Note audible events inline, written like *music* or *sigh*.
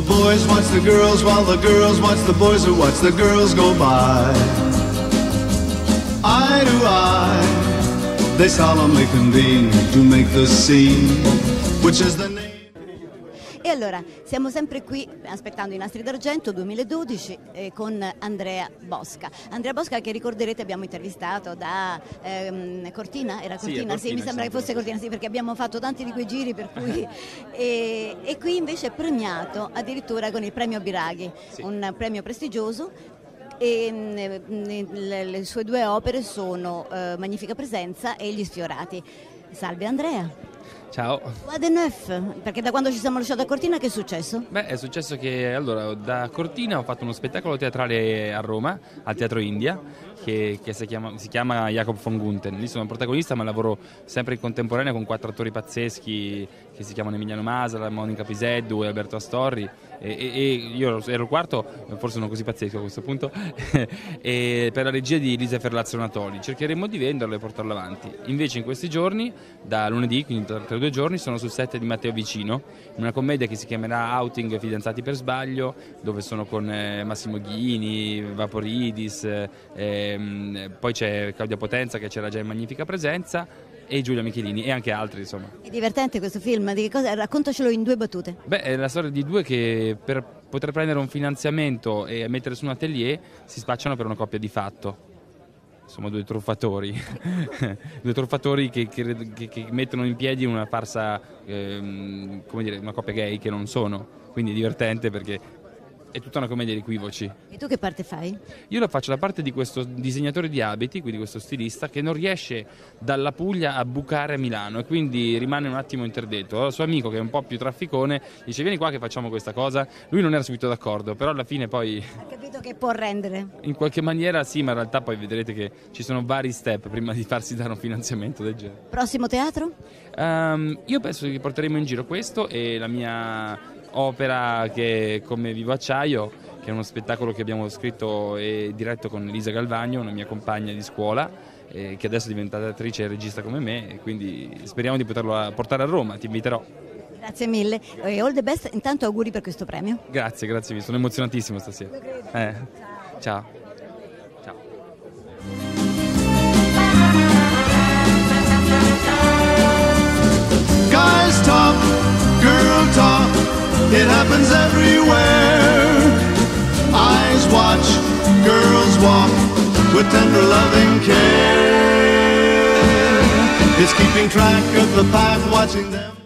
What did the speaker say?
the boys watch the girls while the girls watch the boys who watch the girls go by. Eye to eye, they solemnly convene to make the scene, which is the. E allora, siamo sempre qui aspettando i nastri d'argento 2012 eh, con Andrea Bosca. Andrea Bosca che ricorderete abbiamo intervistato da ehm, Cortina, era Sì, Cortina? Sì, Cortina, mi sembra che sì. fosse Cortina, sì, perché abbiamo fatto tanti di quei giri per cui... *laughs* e, e qui invece è premiato addirittura con il premio Biraghi, Sì. un premio prestigioso. E, mm, le, le sue due opere sono eh, Magnifica Presenza e Gli Sfiorati. Salve Andrea. Ciao. Quoi de neuf? Perché da quando ci siamo lasciati a Cortina che è successo? Beh, è successo che allora da Cortina ho fatto uno spettacolo teatrale a Roma, al Teatro India, che, che si, chiama, si chiama Jacob von Gunten. Lì sono un protagonista, ma lavoro sempre in contemporanea con quattro attori pazzeschi che si chiamano Emiliano Masala, Monica Piseddu e Alberto Astorri. E, e- e io ero il quarto, forse non così pazzesco a questo punto, *laughs* e per la regia di Lisa Ferlazzo Natoli. Cercheremo di venderlo e portarlo avanti. Invece in questi giorni, da lunedì, quindi tra, due giorni, sono sul set di Matteo Vicino, in una commedia che si chiamerà Outing Fidanzati per sbaglio, dove sono con eh, Massimo Ghini, Vaporidis, eh, ehm, poi c'è Claudia Potenza che c'era già in magnifica presenza e Giulia Michelini e anche altri insomma. È divertente questo film, di che cosa? raccontacelo in due battute. Beh, è la storia di due che per poter prendere un finanziamento e mettere su un atelier si spacciano per una coppia di fatto. Sono due truffatori, *laughs* due truffatori che, che- che- che mettono in piedi una farsa, ehm, come dire, una coppia gay che non sono. Quindi è divertente perché è tutta una commedia di equivoci. E tu che parte fai? Io la faccio la parte di questo disegnatore di abiti, quindi questo stilista, che non riesce dalla Puglia a bucare a Milano e quindi rimane un attimo interdetto. Allora, il suo amico, che è un po' più trafficone, dice vieni qua che facciamo questa cosa. Lui non era subito d'accordo, però alla fine poi Ha capito che può rendere. in qualche maniera sì, ma in realtà poi vedrete che ci sono vari step prima di farsi dare un finanziamento del genere. Prossimo teatro? Ehm, io penso che porteremo in giro questo e la mia opera che Come Vivo Acciaio, che è uno spettacolo che abbiamo scritto e diretto con Elisa Galvagno, una mia compagna di scuola, eh, che adesso è diventata attrice e regista come me, e quindi speriamo di poterlo a- portare a Roma, ti inviterò. Grazie mille. E all the best, intanto auguri per questo premio. Grazie, grazie mille, sono emozionatissimo stasera. Eh. Ciao. Happens everywhere. Eyes watch, girls walk with tender loving care. It's keeping track of the pack, watching them.